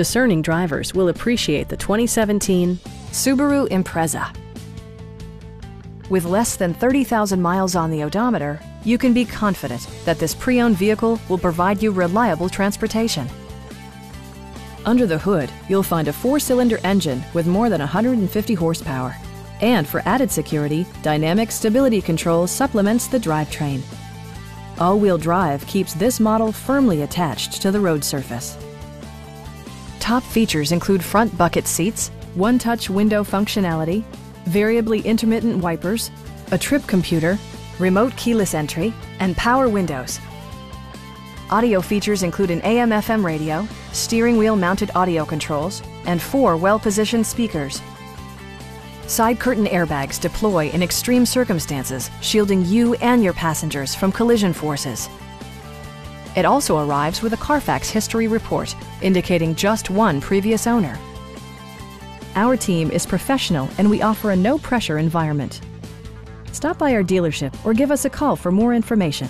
Discerning drivers will appreciate the 2017 Subaru Impreza. With less than 30,000 miles on the odometer, you can be confident that this pre-owned vehicle will provide you reliable transportation. Under the hood, you'll find a four-cylinder engine with more than 150 horsepower. And for added security, Dynamic Stability Control supplements the drivetrain. All-wheel drive keeps this model firmly attached to the road surface. Top features include front bucket seats, one-touch window functionality, variably intermittent wipers, a trip computer, remote keyless entry, and power windows. Audio features include an AM-FM radio, steering wheel mounted audio controls, and four well-positioned speakers. Side curtain airbags deploy in extreme circumstances, shielding you and your passengers from collision forces. It also arrives with a Carfax history report, indicating just one previous owner. Our team is professional and we offer a no-pressure environment. Stop by our dealership or give us a call for more information.